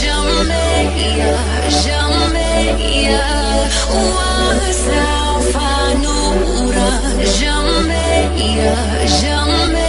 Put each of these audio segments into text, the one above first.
Jamaica, Jamaica, uma salva nura. Jamaica, Jamaica.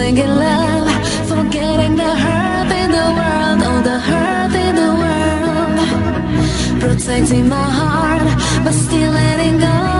falling in love, forgetting the hurt in the world, all the hurt in the world, protecting my heart, but still letting go.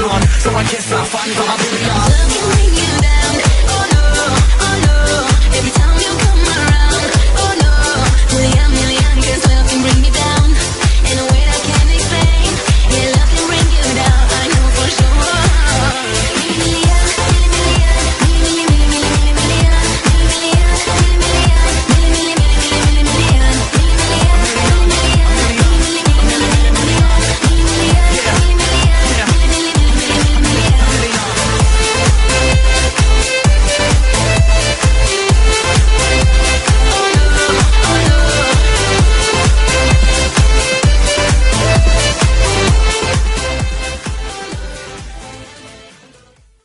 So I guess I'll find what I really are